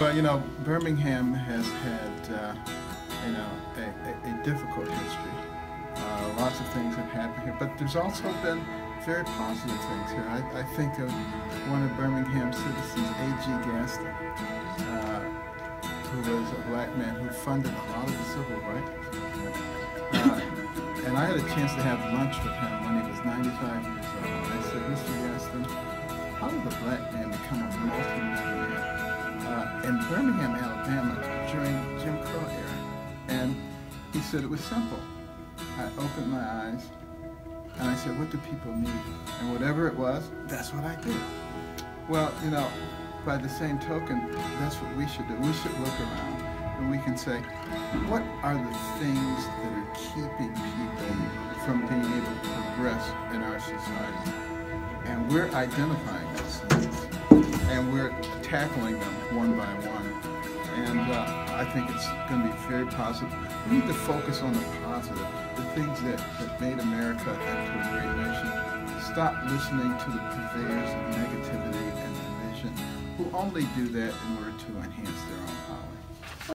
Well, you know, Birmingham has had, uh, you know, a, a, a difficult history. Uh, lots of things have happened here, but there's also been very positive things here. I, I think of one of Birmingham's citizens, A.G. Gaston, uh, who was a black man who funded a lot of the civil rights. Uh, and I had a chance to have lunch with him when he was 95 years old. I said, Mr. Gaston, how did the black man become a uh, in Birmingham, Alabama during Jim Crow era? And he said it was simple. I opened my eyes and I said, what do people need? And whatever it was, that's what I did. Well, you know, by the same token, that's what we should do. We should look around and we can say, what are the things that are keeping people from being able to progress in our society? And we're identifying and we're tackling them one by one. And uh, I think it's going to be very positive. We need to focus on the positive, the things that, that made America into a great nation. Stop listening to the purveyors of negativity and division who only do that in order to enhance their own power.